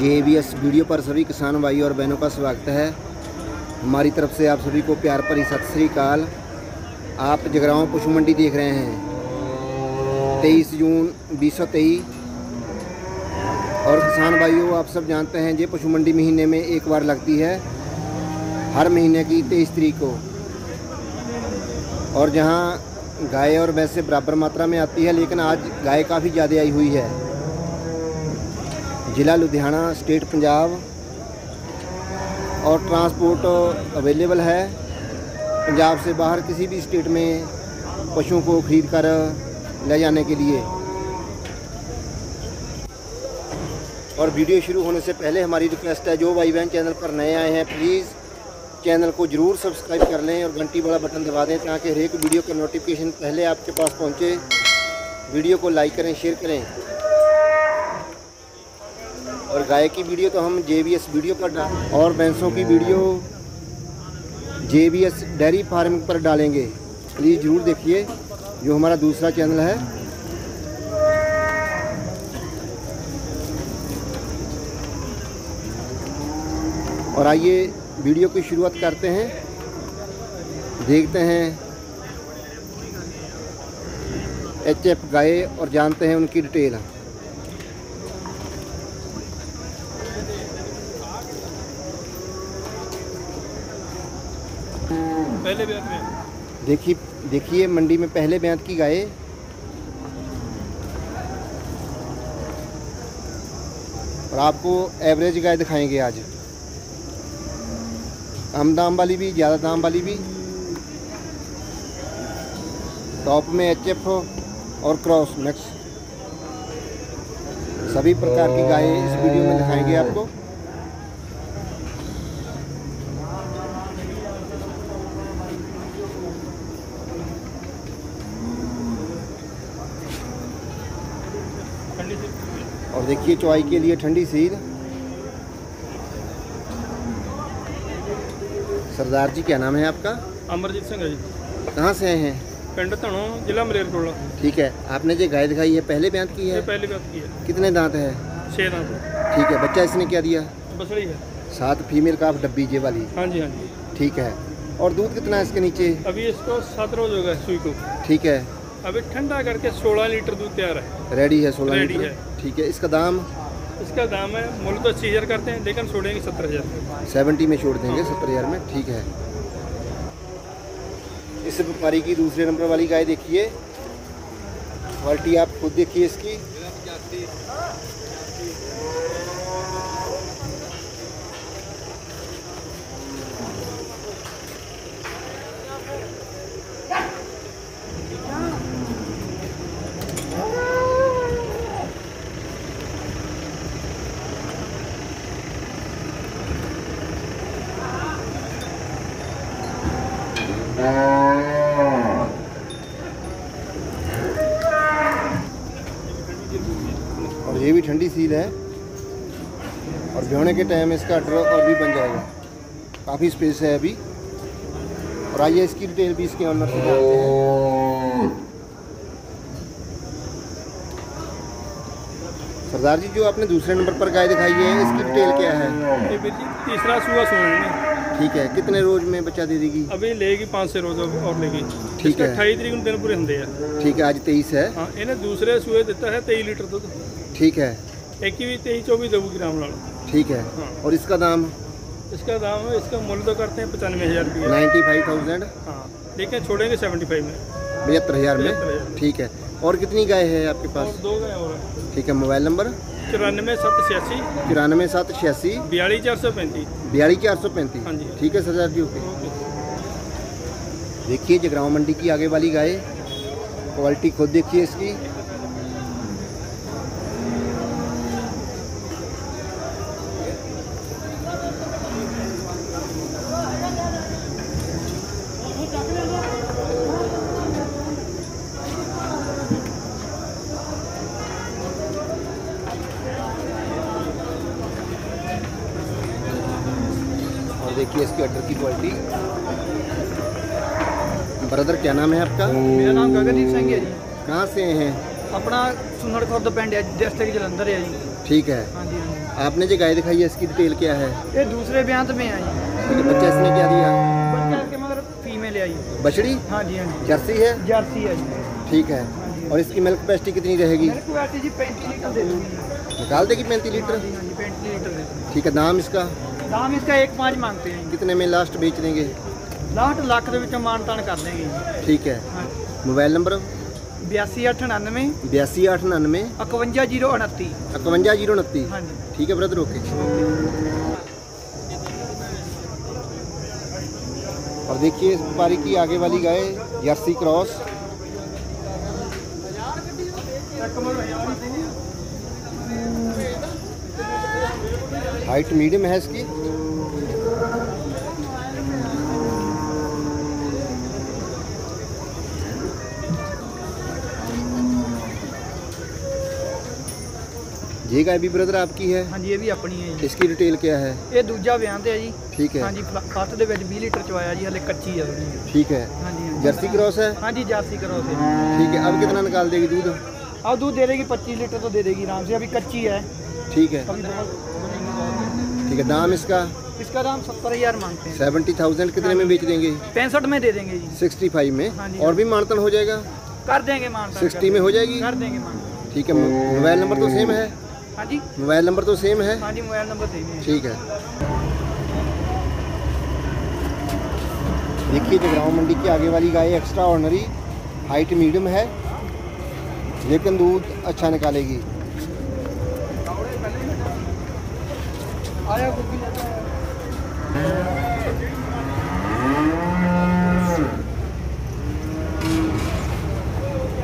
जे video पर सभी किसान भाइयों और बहनों का स्वागत है। हमारी तरफ़ से आप सभी को प्यार भरी सत श्रीकाल आप जगराओं पशु मंडी देख रहे हैं। 23 जून 2023 और किसान भाइयों, आप सब जानते हैं, ये पशु मंडी महीने में एक बार लगती है, हर महीने की तेईस तारीख को। और जहाँ गाय और भैंसे बराबर मात्रा में आती है, लेकिन आज गाय काफ़ी ज़्यादा आई हुई है। ज़िला लुधियाना, स्टेट पंजाब, और ट्रांसपोर्ट अवेलेबल है। पंजाब से बाहर किसी भी स्टेट में पशुओं को खरीद कर ले जाने के लिए। और वीडियो शुरू होने से पहले हमारी रिक्वेस्ट है, जो भाई बहन चैनल पर नए आए हैं, प्लीज़ चैनल को ज़रूर सब्सक्राइब कर लें और घंटी वाला बटन दबा दें, ताकि हर एक वीडियो का नोटिफिकेशन पहले आपके पास पहुँचे। वीडियो को लाइक करें, शेयर करें। और गाय की वीडियो तो हम जे वीडियो पर डाल और भैंसों की वीडियो JBS डेयरी फ़ार्मिंग पर डालेंगे। प्लीज़ ज़रूर देखिए, जो हमारा दूसरा चैनल है। और आइए वीडियो की शुरुआत करते हैं। देखते हैं एच एफ़ गाय और जानते हैं उनकी डिटेल। पहले में। देखिए देखिए, मंडी में पहले ब्यात की गाय। और आपको एवरेज गाय दिखाएँगे आज। कम दाम वाली भी, ज़्यादा दाम वाली भी। टॉप में एच एफ़ और क्रॉस मिक्स सभी प्रकार की गाय इस वीडियो में दिखाएँगे आपको ठंडी से और देखिए चौई के लिए ठंडी सील। सरदार जी क्या नाम है आपका? अमरजीत सिंह है जी। कहाँ से हैं? पिंड धनों जिला मलेरकोटला ठीक है आपने जो गाय दिखाई है पहले ब्यात की है? पहली बात की है। कितने दांत है? छः दांत। ठीक है बच्चा इसने क्या दिया? बसड़ी है। सात फीमेल काफ डब्बी जे वाली। हाँ जी हाँ जी। ठीक है और दूध कितना है इसके नीचे? अभी इसको सात रोज हो गए सुई को। ठीक है। अभी ठंडा करके सोलह लीटर दूध तैयार है। रेडी है सोलह लीटर। ठीक है इसका दाम? इसका दाम है मूल्य तो अस्सी हज़ार करते हैं लेकिन छोड़ेंगे सत्तर हज़ार। सेवेंटी में छोड़ देंगे सत्तर हज़ार में ठीक है। इस व्यापारी की दूसरे नंबर वाली गाय देखिए। क्वालिटी आप खुद देखिए इसकी और ये भी ठंडी सील है आने के टाइम इसका ड्रॉ और भी बन जाएगा। काफ़ी स्पेस है अभी। और आइए इसकी डिटेल भी इसके ऑनर से जानते हैं। सरदार जी जो आपने दूसरे नंबर पर गाय दिखाई है इसकी डिटेल क्या है? तीसरा सुबह सोने ठीक है कितने रोज में बच्चा दे देगी अभी लेगी पाँच से रोज और लेगी। ठीक है। अठाई तरीक दिन पूरे होंगे। ठीक है आज तेईस है। हाँ, इन्हें दूसरे सूए दिता है तेई लीटर दूध। ठीक है। एक भी तेई चौबीस देगी ग्राम लाल। ठीक है। हाँ। और इसका दाम इसका दाम है इसका मूल्य तो करते हैं पचानवे हज़ार रुपये। Ninety five thousand? हाँ लेकिन छोड़ेंगे सेवेंटी फाइव में। पचहत्तर हज़ार में? ठीक है। और कितनी गाय है आपके और पास दो गाय और ठीक है मोबाइल नंबर? चौरानवे सात छियासी। तिरानवे सात छियासी। बयाली चार सौ पैंतीस। बयालीस चार सौ पैंतीस। हाँ जी। ठीक है सरदार जी ओके। देखिए जगराव मंडी की आगे वाली गाय। क्वालिटी खुद देखिए इसकी। है इसकी अडर की क्वालिटी ब्रदर क्या नाम है आपका? मेरा नाम गगनदीप सिंह है जी। कहाँ से हैं? अपना सुनहड़ खुर्द पेंड है डिस्ट्रिक्ट जलंधर है जी। ठीक है। हाँ जी हाँ आपने जो गाय दिखाई है इसकी डिटेल क्या है? ये दूसरे ब्यांत तो में आई ठीक है तो बच्चा इसने क्या दिया? बच्चा इसके मगर फीमेल आई बछड़ी? हाँ जी हाँ जी। जर्सी है? जर्सी है जी। ठीक है। और इसकी मिल्क कैपेसिटी कितनी रहेगी? निकाल देगी पैंतीस लीटर? हाँ हाँ ठीक है दाम इसका? दाम इसका एक पाँच मांगते हैं कितने में लास्ट बेच देंगे लास्ट ਲੱਖ ਦੇ ਵਿੱਚੋਂ ਮਾਨਤਾਨ ਕਰ ਦੇਂਗੇ ਜੀ ठीक है मोबाइल नंबर 8299 बयासी आठ उनानवे 51029 इकवंजा जीरो उनतीस ਹਾਂਜੀ ठीक है ब्रदर ओके और देखिए इस पारी की आगे वाली गाय जर्सी क्रॉस हाइट मीडियम है इसकी ये गाय भी ब्रदर आपकी है ਹਾਂਜੀ ਇਹ ਵੀ ਆਪਣੀ ਹੈ ਜੀ इसकी डिटेल क्या है ਇਹ ਦੂਜਾ ਬਿਆਨ ਤੇ ਹੈ ਜੀ ठीक है ਹਾਂਜੀ ਫਸਟ ਦੇ ਵਿੱਚ 20 ਲੀਟਰ ਚਵਾਇਆ ਜੀ ਹਲੇ ਕੱਚੀ ਹੈ ਥੋੜੀ ठीक है ਹਾਂਜੀ ਹਾਂਜੀ जर्सी क्रॉस है ਹਾਂਜੀ जर्सी करो से ठीक है अब कितना निकाल देगी दूध अब दूध दे देगी 25 लीटर तो दे देगी आराम से अभी कच्ची है ठीक है अभी बहुत बनेगी बहुत। ठीक है दाम इसका इसका दाम सत्तर हजार मांगते हैं सेवेंटी थाउजेंड कितने में बेच देंगे पैंसठ में दे देंगे जी सिक्सटी फाइव में हाँ जी। और भी मानतन हो जाएगा कर देंगे मान सिक्सटी में हो जाएगी कर देंगे मान ठीक है मो- मोबाइल नंबर तो सेम है हाँ जी। मोबाइल नंबर तो सेम है? हाँ जी मोबाइल नंबर दे देंगे ठीक है। देखिए जगराव मंडी की आगे वाली गाय एक्स्ट्रा ऑर्डनरी हाइट मीडियम है। लेकिन दूध अच्छा निकालेगी।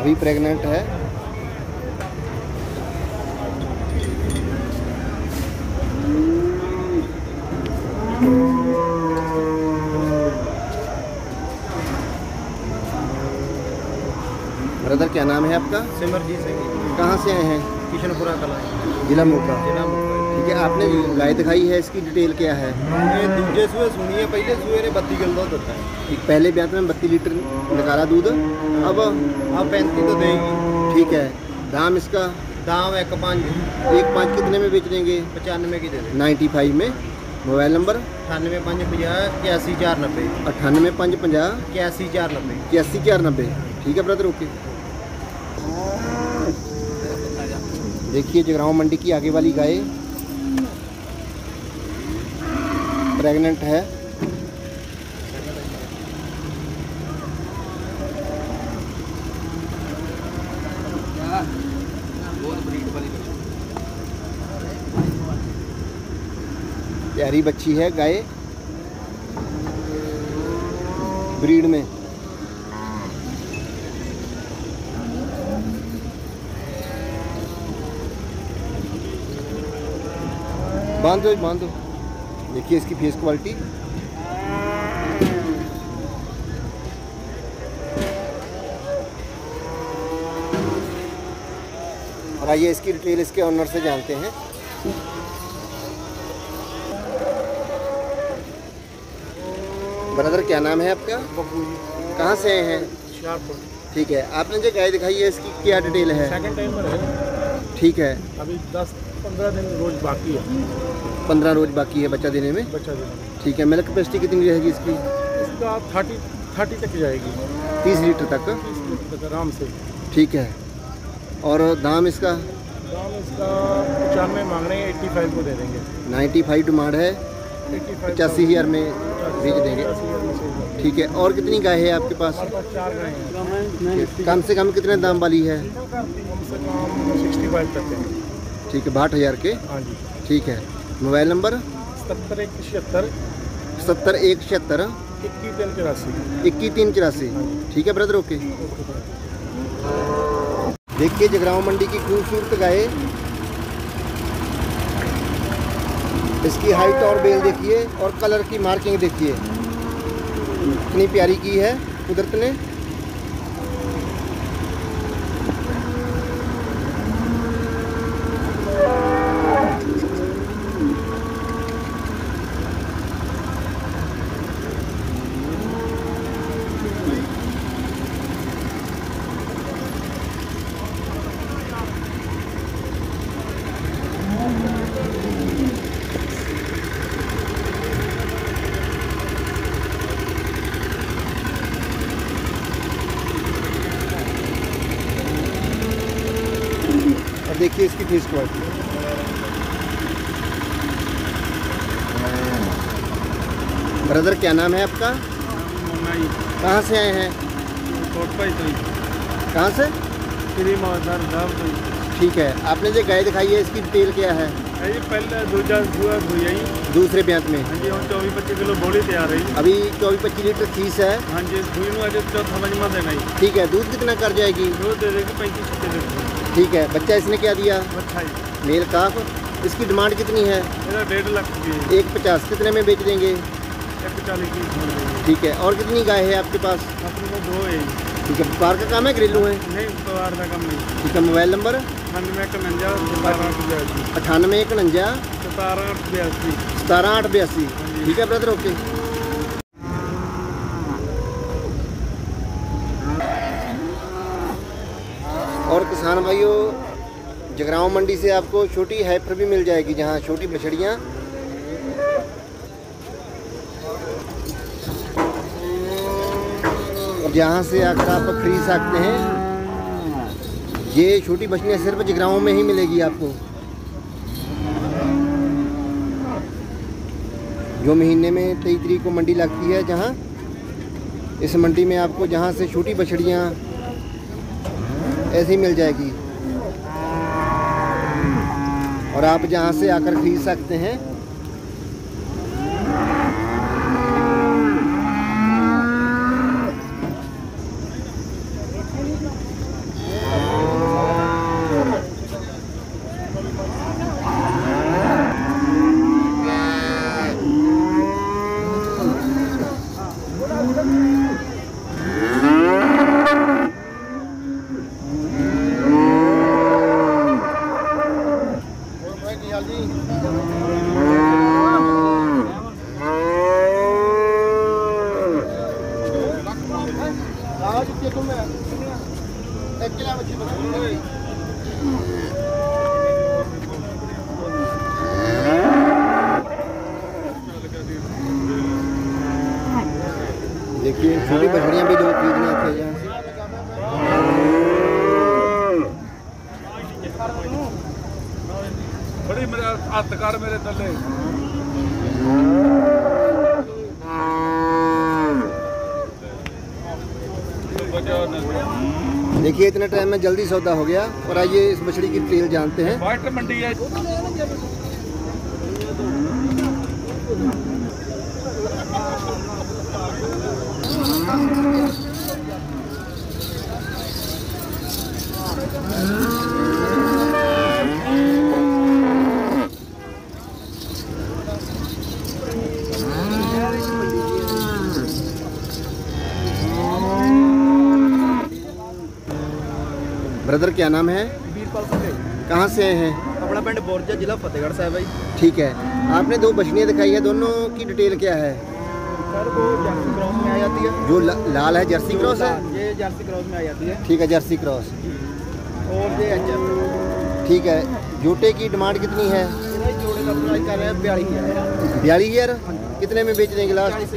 अभी प्रेग्नेंट है ब्रदर क्या नाम है आपका? सिमरजीत सिंह कहाँ से आए हैं? किशनपुरा कला जिला मोका। जिला मोका। ठीक है आपने गाय दिखाई है इसकी डिटेल क्या है? दूजे सुबह सुनी है पहले सुबह ने बत्ती गल दूध देता है पहले ब्याह में बत्ती लीटर निकाला दूध अब अब पैंतीस तो देंगे। ठीक है दाम इसका? दाम एक पाँच। एक पाँच कितने में बेच देंगे? पचानवे की दे नाइन्टी फाइव में। Mobile number? अठानवे पाँच पंजाह इक्यासी चार नब्बे। अठानवे पाँच पंजाह इक्यासी चार नब्बे। इक्यासी चार नब्बे। ठीक है ब्रदर ओके। देखिए जगराव मंडी की आगे वाली गाय प्रेग्नेंट है। प्यारी बच्ची है गाय। ब्रीड में। बाँध दो बाँध दो। देखिए इसकी फेस क्वालिटी। और आइए इसकी डिटेल इसके ऑनर से जानते हैं। ब्रदर क्या नाम है आपका? कहाँ से आए हैं? ठीक है आपने जो गाय दिखाई है इसकी क्या डिटेल है? सेकंड टाइमर है। ठीक है। अभी 10 15 दिन रोज बाकी है। पंद्रह रोज बाकी है बच्चा देने में? बच्चा देना ठीक है मिल्क कैपेसिटी कितनी रहेगी इसकी? इसका 30 30 तक जाएगी। तीस लीटर तक? 30 लीटर तक आराम से। ठीक है। और दाम इसका? दाम इसका पचानवे मांग रहे हैं 85 को दे देंगे। 95 डिमांड है। पचासी हज़ार में बेच देंगे। ठीक है और कितनी गाय है आपके पास? चार गए हैं। कम से कम कितने दाम वाली है? कम से कम 65 तक है। ठीक है बाहठ हज़ार के? हाँ जी। ठीक है। Mobile number? सत्तर एक छिहत्तर। सत्तर एक छिहत्तर। इक्कीस तीन चौरासी। इक्कीस तीन चौरासी। ठीक है ब्रदर ओके देखिए जगराव मंडी की खूबसूरत गाय। इसकी हाइट और बेल देखिए और कलर की मार्किंग देखिए। इतनी प्यारी की है कुदरत ने। ब्रदर क्या नाम है आपका? कहाँ से आए हैं? कहाँ से? ठीक है। आपने जो गाय दिखाई है इसकी डिटेल क्या है? पहले दूसरे ब्यांत में। हाँ हम चौबीस पच्चीस किलो बोली तैयार है अभी चौबीस पच्चीस लीटर फ़ीस हाँ है। ठीक है दूध कितना कर जाएगी? दूध दे देगी पैंतीस छत्तीस ठीक है बच्चा इसने क्या दिया? मेल काफ इसकी डिमांड कितनी है? डेढ़ लाख एक पचास कितने में बेच देंगे? ठीक है और कितनी गाय है आपके पास? दो है। ठीक है व्यापार का काम है घरेलू है? ठीक है मोबाइल नंबर? अठानवे इकवंजा सतारह अठानवे इकवंजा सतारह अठ बयासी। सतारह आठ बयासी। हाँ ठीक है ब्रदर ओके। जगरांव मंडी से आपको छोटी हाइपर भी मिल जाएगी जहाँ छोटी बछड़ियाँ। और जहाँ से आकर आप खरीद सकते हैं। ये छोटी बछड़ियाँ सिर्फ़ जगरांव में ही मिलेगी आपको। जो महीने में तेईस तरीक को मंडी लगती है जहाँ, इस मंडी में आपको जहाँ से छोटी बछड़ियाँ, ऐसे मिल जाएगी। और आप जहाँ से आकर खरीद सकते हैं देखिए ਹੱਥ ਕਰ ਮੇਰੇ ਥੱਲੇ देखिए इतने टाइम में जल्दी सौदा हो गया और आइए इस मछली की डिटेल जानते हैं ਵਾਈਟ ਮੰਡੀ ਹੈ ब्रदर क्या नाम है? वीरपाल फतेह कहाँ से हैं? अपना पिंड बोरजा जिला फतेहगढ़ साहब भाई। ठीक है। आपने दो बछड़ियाँ दिखाई है दोनों की डिटेल क्या है? सर वो जर्सी क्रॉस में आ जाती है। जो ला, लाल है जर्सी क्रॉस है ये जर्सी क्रॉस में आ जाती है। ठीक है जर्सी क्रॉस। और ये ठीक है। जूटे की डिमांड कितनी है? बयालीस बयालीस हज़ार? कितने में बेच देंगे लास्ट?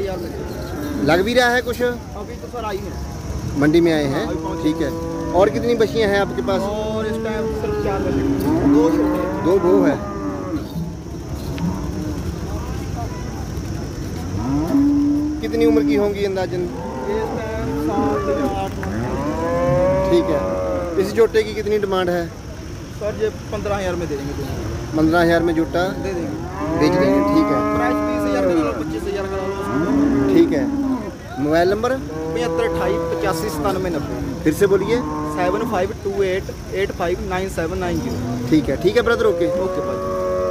लग भी रहा है कुछ? अभी तो सर आई है। मंडी में आए हैं। हाँ, ठीक है। और कितनी बछियाँ हैं आपके पास? और इस टाइम सिर्फ़ चार दो दो भो है। कितनी उम्र की होंगी अंदाजन। ठीक है। इस जोटे की कितनी डिमांड है? सर ये पंद्रह हज़ार में दे देंगे पंद्रह हज़ार में जोटा दे देंगे। बेच देंगे ठीक है। प्राइस बीस हज़ार का पच्चीस हज़ार का ठीक है। Mobile number? पचहत्तर अठाई पचासी सतानवे नब्बे। फिर से बोलिए। Seven five two eight eight five nine seven nine zero ठीक है ठीक है ब्रदर ओके ओके भाई